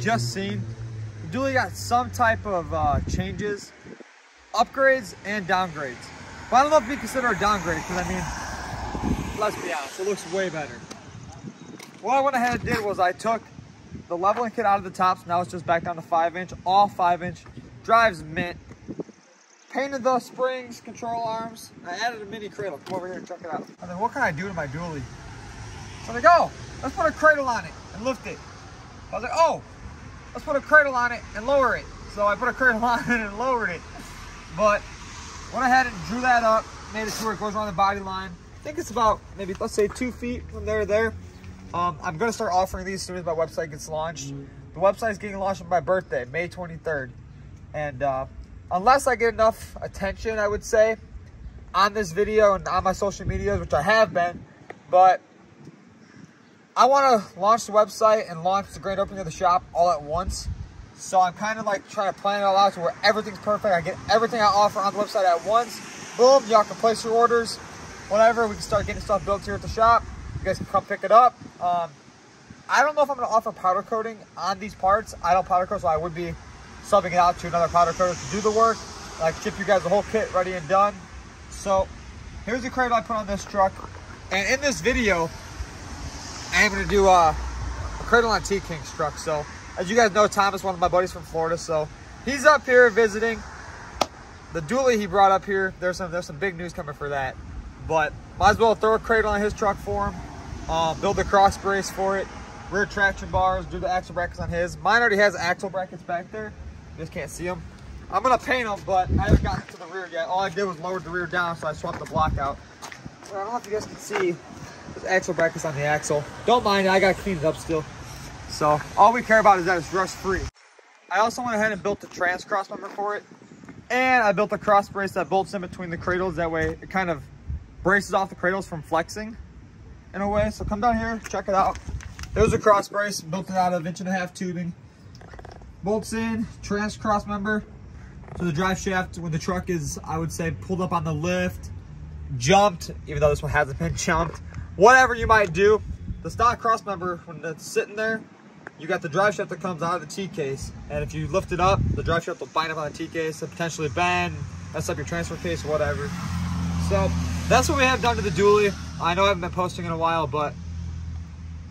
just seen, the dually got some type of uh, changes, upgrades and downgrades. But I don't know if we consider a downgrade because I mean, let's be honest, it looks way better. What I went ahead and did was I took the leveling kit out of the tops. Now it's just back down to five inch, all five inch. Drives mint. Painted the springs, control arms. I added a mini cradle. Come over here and check it out. And then what can I do to my dually? So they go, let's put a cradle on it and lift it. I was like, oh, let's put a cradle on it and lower it. So I put a cradle on it and lowered it. But went ahead and drew that up, made it to where it goes around the body line. I think it's about maybe, let's say two feet from there to there. Um, I'm gonna start offering these as soon as my website gets launched. The website is getting launched on my birthday, May 23rd. And uh, unless I get enough attention, I would say, on this video and on my social medias, which I have been, but I want to launch the website and launch the grand opening of the shop all at once. So I'm kind of like trying to plan it all out to where everything's perfect. I get everything I offer on the website at once. Boom, y'all can place your orders. Whatever, we can start getting stuff built here at the shop. You guys can come pick it up. Um, I don't know if I'm going to offer powder coating on these parts. I don't powder coat, so I would be subbing it out to another powder coater to do the work. Like ship you guys the whole kit ready and done. So here's the crate I put on this truck. And in this video, Going to do uh, a cradle on T-King's truck. So as you guys know, Thomas, one of my buddies from Florida. So he's up here visiting. The dually he brought up here, there's some, there's some big news coming for that. But might as well throw a cradle on his truck for him. Uh, build the cross brace for it, rear traction bars, do the axle brackets on his. Mine already has axle brackets back there. Just can't see them. I'm gonna paint them, but I haven't gotten to the rear yet. All I did was lower the rear down, so I swapped the block out. I don't know if you guys can see there's axle brackets on the axle. Don't mind I gotta clean it up still. So all we care about is that it's rust free. I also went ahead and built the trans cross member for it. And I built a cross brace that bolts in between the cradles. That way it kind of braces off the cradles from flexing in a way. So come down here, check it out. There's a cross brace, built it out of inch and a half tubing. Bolts in, trans cross member. So the drive shaft, when the truck is, I would say, pulled up on the lift, jumped, even though this one hasn't been jumped, whatever you might do, the stock cross member, when it's sitting there, you got the drive shaft that comes out of the T-case. And if you lift it up, the drive shaft will bind up on the T-case and potentially bend, mess up your transfer case, whatever. So that's what we have done to the dually. I know I haven't been posting in a while, but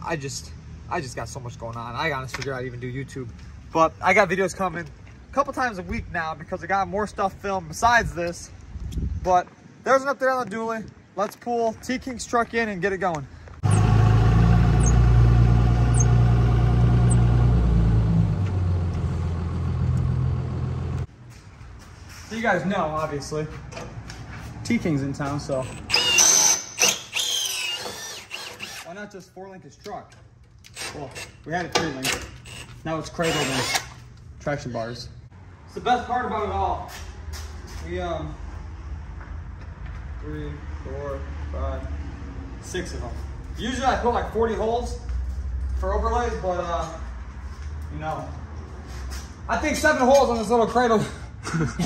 I just, I just got so much going on. I gotta figure out even do YouTube. But I got videos coming a couple times a week now because I got more stuff filmed besides this. But there's an update on the dually. Let's pull T-King's truck in and get it going. So you guys know, obviously, T-King's in town, so why not just four link his truck? Well, we had it three link. Now it's cradled in traction bars. It's the best part about it all. We, um, three, four, five, six of them. Usually I put like 40 holes for overlays, but, uh, you know, I think seven holes on this little cradle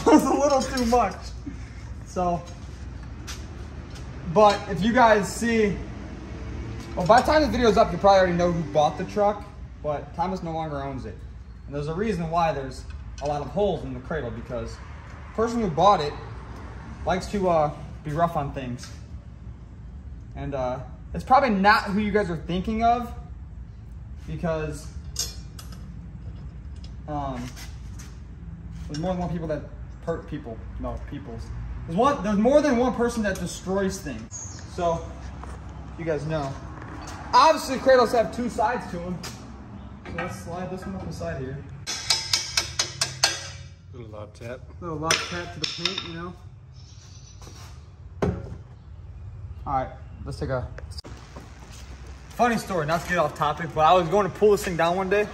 was a little too much. So, but if you guys see, well, by the time the video's up, you probably already know who bought the truck, but Thomas no longer owns it. And there's a reason why there's a lot of holes in the cradle because the person who bought it likes to uh, be rough on things. And uh, it's probably not who you guys are thinking of because um, there's more than one people that hurt people. No, peoples. There's one. There's more than one person that destroys things. So, you guys know. Obviously, cradles have two sides to them. So let's slide this one up the side here. Little lob tap. Little lock tap to the paint, you know. All right, let's take a. Funny story, not to get off topic, but I was going to pull this thing down one day.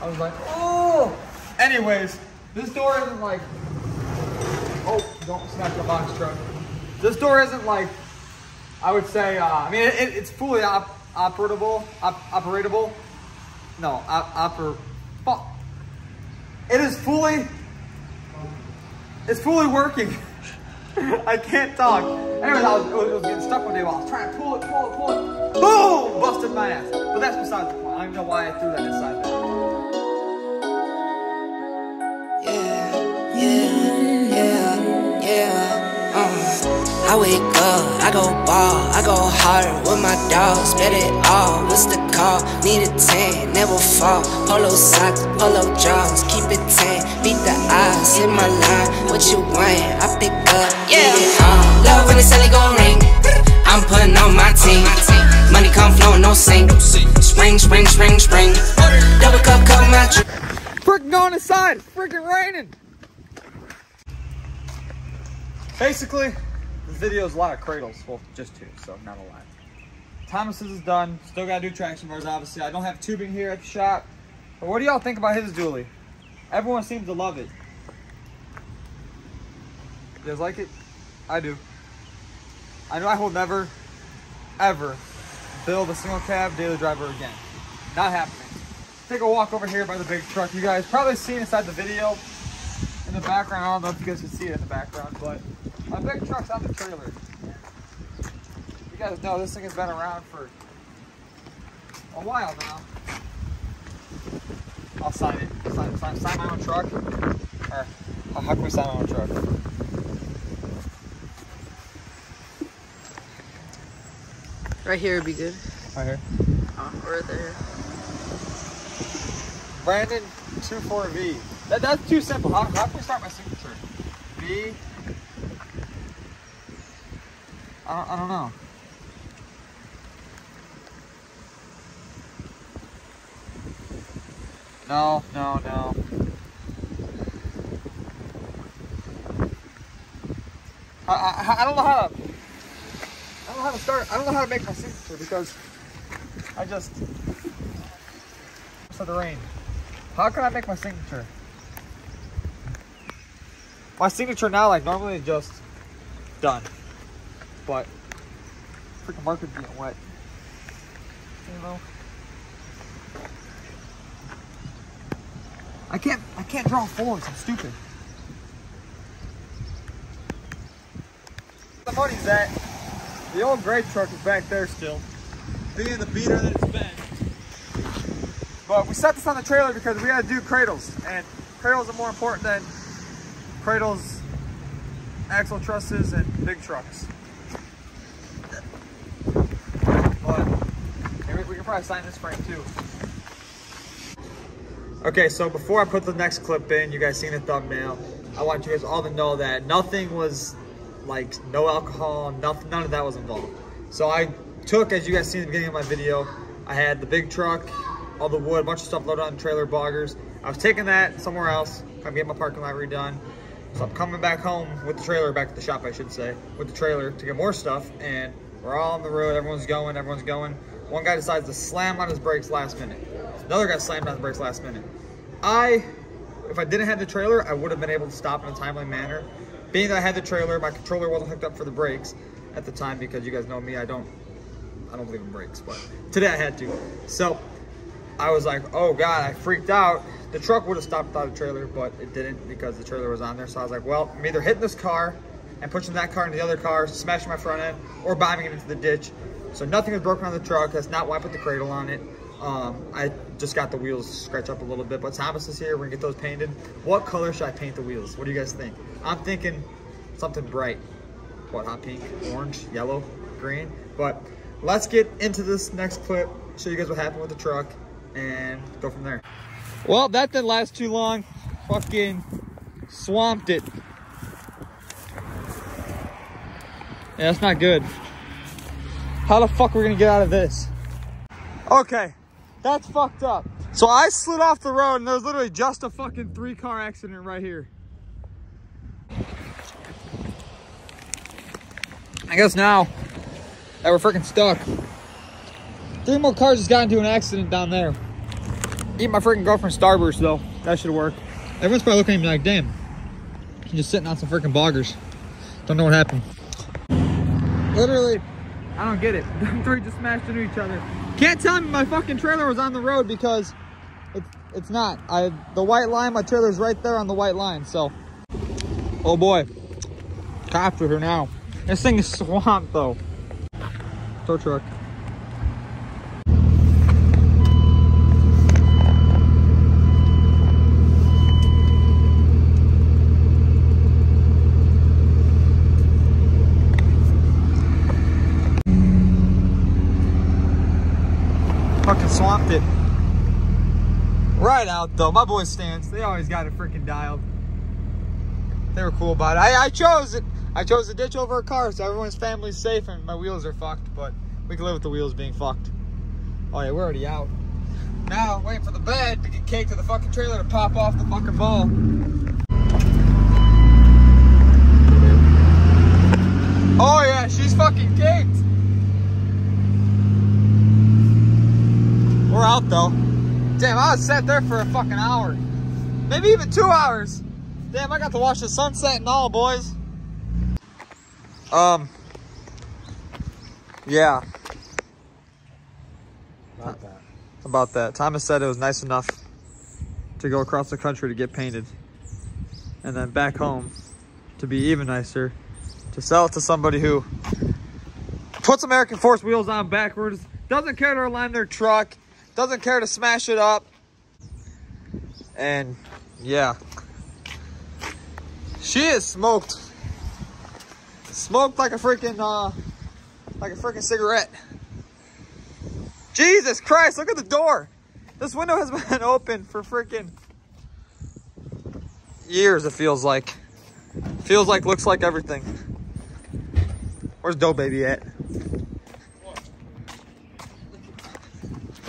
I was like, oh. Anyways, this door isn't like. Oh, don't smack the box truck. This door isn't like. I would say. Uh, I mean, it, it's fully op operable. Op operatable. No, op oper. Fuck. It is fully. It's fully working. I can't talk. Anyways, I was, it was, was getting stuck one day while I was trying to pull it, pull it, pull it. Boom! Busted my ass. But that's besides the point. I don't even know why I threw that inside there. Yeah, yeah, yeah, yeah. I wake up, I go ball, I go hard with my dogs, bet it all. What's the call? Need a 10, never fall. Polo socks, polo jaws, keep it 10. Beat the odds, hit my line. What you want? I pick up, yeah. It all. Love when it's Sally gon' ring. I'm putting on my team. Money come flowing, no sink. Spring, spring, spring, spring. Double cup, cup my drink. Freaking going inside. It's freaking raining. Basically, this video is a lot of cradles. Well, just two, so not a lot. Thomas's is done. Still gotta do traction bars, obviously. I don't have tubing here at the shop. But what do y'all think about his dually? Everyone seems to love it. You guys like it? I do. I know I will never, ever build a single cab daily driver again. Not happening. Take a walk over here by the big truck. You guys probably seen inside the video in the background. I don't know if you guys can see it in the background, but my big truck's on the trailer. You guys know this thing has been around for a while now. I'll sign it. Sign, sign, sign my own truck. Or how how can we sign my own truck? Right here would be good. Right here. Oh, right there. Brandon 24V. That, that's too simple. How, how can we start my signature? B. I don't, I don't know. No, no, no. I, I, I don't know how to. I don't know how to start. I don't know how to make my signature because I just for the rain. How can I make my signature? My signature now, like normally, just done, but freaking marker getting wet. You know. I can't. I can't draw forwards. I'm stupid. The money's at. The old gray truck is back there still, being the beater that it's been. But we set this on the trailer because we had to do cradles, and cradles are more important than cradles, axle trusses, and big trucks. But maybe we can probably sign this frame too. Okay, so before I put the next clip in, you guys seen the thumbnail. I want you guys all to know that nothing was like no alcohol, nothing, none of that was involved. So I took, as you guys seen in the beginning of my video, I had the big truck, all the wood, a bunch of stuff loaded on trailer boggers. I was taking that somewhere else, come get my parking lot redone. So I'm coming back home with the trailer, back to the shop, I should say, with the trailer to get more stuff. And we're all on the road, everyone's going, everyone's going. One guy decides to slam on his brakes last minute. Another guy slammed on his brakes last minute. I, if I didn't have the trailer, I would have been able to stop in a timely manner. Being that I had the trailer, my controller wasn't hooked up for the brakes at the time because you guys know me, I don't, I don't believe in brakes, but today I had to. So I was like, oh God, I freaked out. The truck would have stopped without a trailer, but it didn't because the trailer was on there. So I was like, well, I'm either hitting this car and pushing that car into the other car, smashing my front end, or bombing it into the ditch. So nothing was broken on the truck. That's not why I put the cradle on it. Um, I just got the wheels scratched up a little bit, but Thomas is here. We're gonna get those painted. What color should I paint the wheels? What do you guys think? I'm thinking something bright. What, hot pink, orange, yellow, green? But let's get into this next clip, show you guys what happened with the truck, and go from there. Well, that didn't last too long. Fucking swamped it. Yeah, that's not good. How the fuck are we gonna get out of this? Okay, that's fucked up. So I slid off the road and there was literally just a fucking three car accident right here. I guess now that we're freaking stuck, three more cars just got into an accident down there. Eat my freaking girlfriend's Starburst though. That should work. Everyone's probably looking at me like, damn, you're just sitting on some freaking boggers. Don't know what happened. Literally, I don't get it. Them three just smashed into each other. Can't tell me my fucking trailer was on the road because it's it's not. I the white line, my trailer's right there on the white line. So, oh boy, cops are here now. This thing is swamped though. Tow truck. Fucking swamped it. Right out though. My boys stands. They always got it freaking dialed. They were cool about it. I, I chose it. I chose to ditch over a car so everyone's family's safe and my wheels are fucked, but we can live with the wheels being fucked. Oh yeah, we're already out. Now, waiting for the bed to get caked to the fucking trailer to pop off the fucking ball. Oh yeah, she's fucking caked. We're out though. Damn, I was sat there for a fucking hour. Maybe even two hours. Damn, I got to watch the sunset and all, boys. Um, yeah. About that. About that. Thomas said it was nice enough to go across the country to get painted. And then back home to be even nicer to sell it to somebody who puts American Force wheels on backwards, doesn't care to align their truck, doesn't care to smash it up. And yeah, she is smoked. Smoked like a freaking, uh, like a freaking cigarette. Jesus Christ, look at the door. This window has been open for freaking years, it feels like. Feels like, looks like everything. Where's Dough Baby at?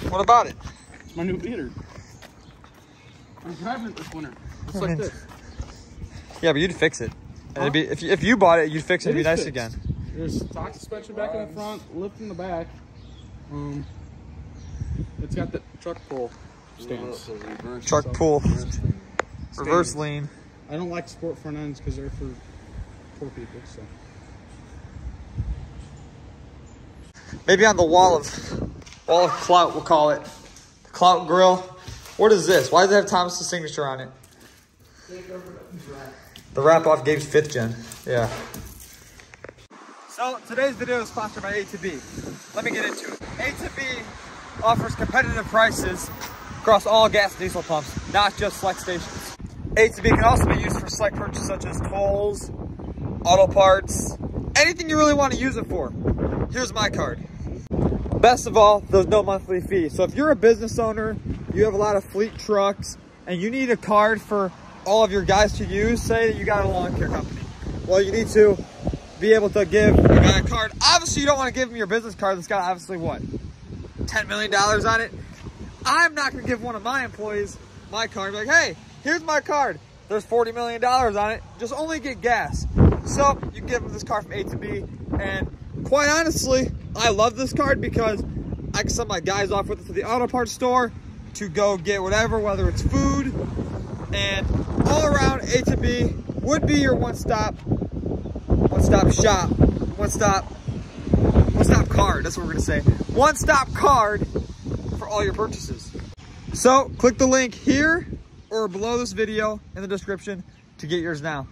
What about it? It's my new beater. I'm driving it this winter. Just I like mean, this. Yeah, but you'd fix it. And it'd be, if, you, if you bought it, you'd fix it, It it'd be nice fixed. again. There's stock suspension back in the front, lift in the back. Um, it's got the truck pull stance. Truck pull, Standard. reverse lean. I don't like sport front ends because they're for poor people. So Maybe on the wall of, wall of clout, we'll call it. The clout grill. What is this? Why does it have Thomas's signature on it? The wrap off Gabe's fifth gen. Yeah. So today's video is sponsored by AtoB. Let me get into it. A to B offers competitive prices across all gas and diesel pumps, not just select stations. AtoB can also be used for select purchases such as tolls, auto parts, anything you really want to use it for. Here's my card. Best of all, there's no monthly fee. So if you're a business owner, you have a lot of fleet trucks, and you need a card for all of your guys to use, say that you got a lawn care company. Well, you need to be able to give a guy a card. Obviously, you don't want to give him your business card that's got obviously what? $10 million on it? I'm not going to give one of my employees my card. Be like, hey, here's my card. There's $40 million on it. Just only get gas. So you give them this card from AtoB. And quite honestly, I love this card because I can send my guys off with it to the auto parts store to go get whatever, whether it's food. And all around AtoB would be your one-stop, one-stop shop, one-stop, one-stop card. That's what we're gonna say. One-stop card for all your purchases. So click the link here or below this video in the description to get yours now.